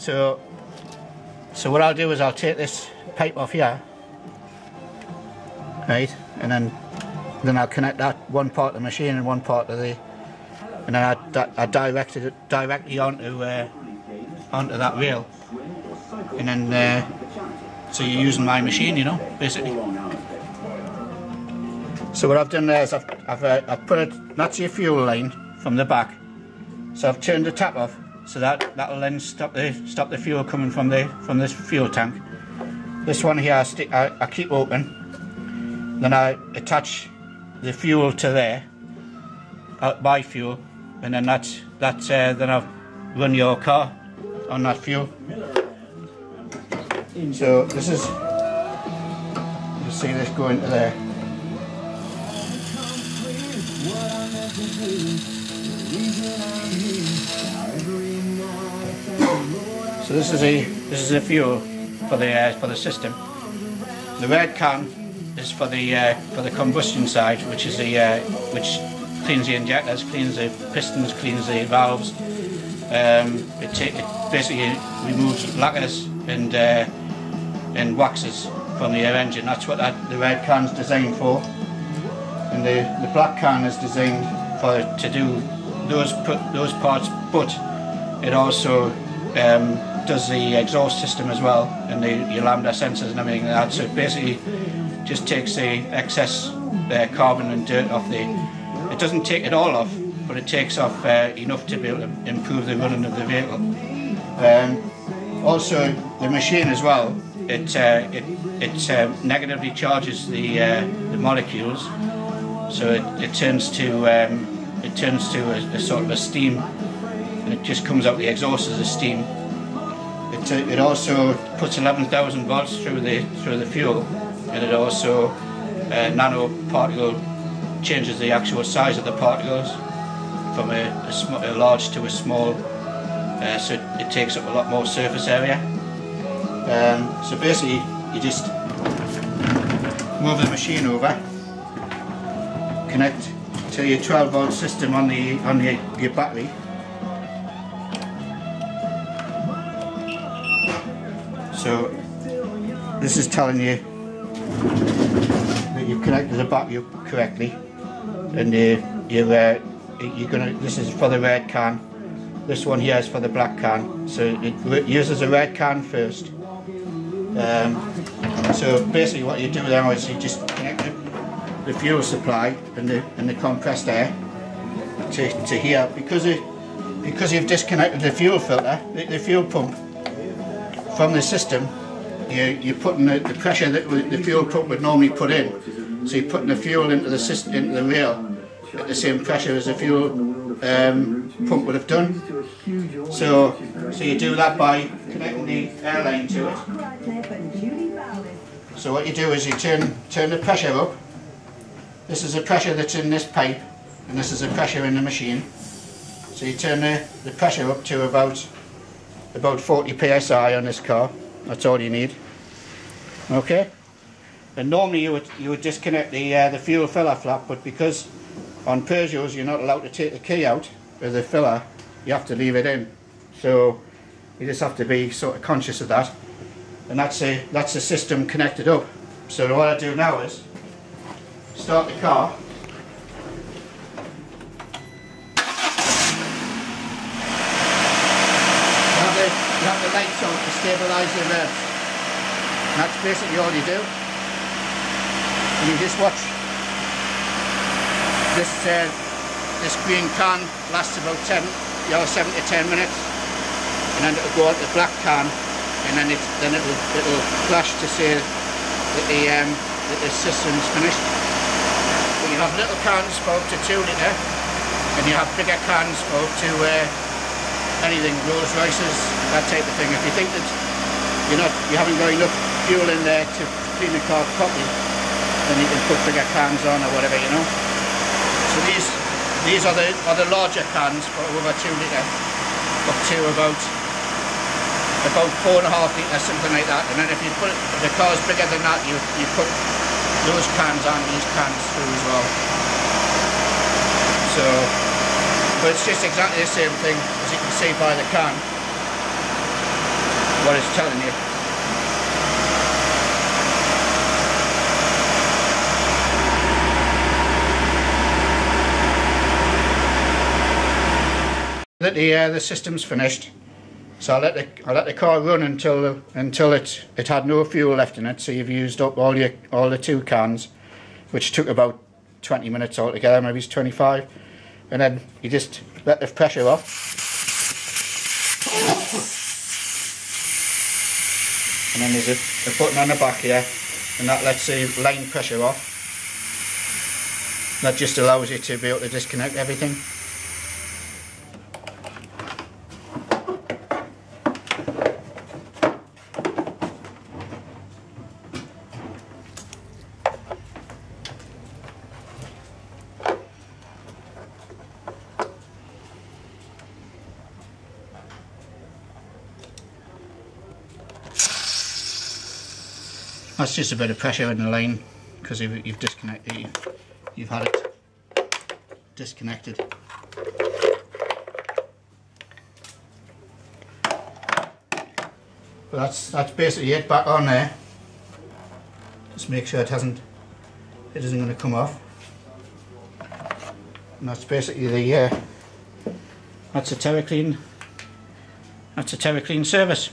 So, so what I'll do is I'll take this pipe off here, right, and then then I'll connect that one part of the machine and one part of the, and then I, I direct it directly onto uh, onto that rail, and then uh, so you're using my machine, you know, basically. So what I've done there is I've, I've, uh, I've put that's your fuel line from the back. So I've turned the tap off, so that, that'll then stop the, stop the fuel coming from the, from this fuel tank. This one here I, stick, I, I keep open, then I attach the fuel to there, by fuel, and then that's, that's uh, then I've run your car on that fuel. So this is, you see this going to there. So this is a this is a fuel for the uh, for the system. The red can is for the uh, for the combustion side, which is the uh, which cleans the injectors, cleans the pistons, cleans the valves. Um, it, it, basically removes lacquers and uh, and waxes from the engine. That's what that, the red can's designed for. And the, the black can is designed for to do those put those parts, but it also um, does the exhaust system as well and the your lambda sensors and everything like that. So it basically just takes the excess uh, carbon and dirt off the. It doesn't take it all off, but it takes off uh, enough to be able to improve the running of the vehicle. Um, also, the machine as well. It uh, it it uh, negatively charges the uh, the molecules, so it, it turns to um, it turns to a, a, sort of a steam, and it just comes out the exhaust as a steam. It, it also puts 11,000 volts through the through the fuel, and it also uh, nanoparticle changes the actual size of the particles from a, a, a large to a small, uh, so it, it, takes up a lot more surface area. Um, so basically, you just move the machine over, connect to your 12 volt system on the on your battery. So this is telling you that you've connected the battery correctly, and uh, you're uh, you're gonna. This is for the red can. This one here is for the black can. So it uses a red can first. Um, so basically, what you do there is you just connect the, the fuel supply and the and the compressed air to, to here because it because you've disconnected the fuel filter, the, the fuel pump from the system. You, you're putting the, the pressure that the fuel pump would normally put in. So you're putting the fuel into the system, into the rail at the same pressure as the fuel um, pump would have done. So, so you do that by connecting the airline to it. So what you do is you turn turn the pressure up. This is the pressure that's in this pipe, and this is the pressure in the machine. So you turn the, the pressure up to about about 40 psi on this car. That's all you need. Okay. And normally you would you would disconnect the uh, the fuel filler flap, but because on Peugeots you're not allowed to take the key out of the filler, you have to leave it in. So you just have to be sort of conscious of that. And that's a that's the system connected up. So what I do now is start the car. You have the, you have the lights on to stabilise the revs. That's basically all you do. And you just watch this uh, this green can lasts about 10 you know 7 to 10 minutes and then it'll go on to the black can and then it then it'll it'll flash to say that the um, that the system's finished but you have little cans for up to 2 litre and you have bigger cans for up to uh, anything Rolls Royces that type of thing if you think that you're not you haven't got enough fuel in there to clean the car properly then you can put bigger cans on or whatever you know so these these are the are the larger cans for over two litre, up to about about four and a half litre, something like that. And then if you put if the car's bigger than that, you you put those cans on these cans through as well. So, but it's just exactly the same thing as you can see by the can. what it's telling you. That the uh, the system's finished, so I let the I let the car run until until it it had no fuel left in it. So you've used up all your all the two cans, which took about 20 minutes altogether, maybe it's 25, and then you just let the pressure off. And then there's a, a button on the back here, and that lets the line pressure off. That just allows you to be able to disconnect everything. That's just a bit of pressure in the line because you've, disconnected, you've, you've had it disconnected. But that's that's basically it back on there. Just make sure it hasn't it isn't going to come off. And that's basically the uh, that's a TerraClean that's a TerraClean service.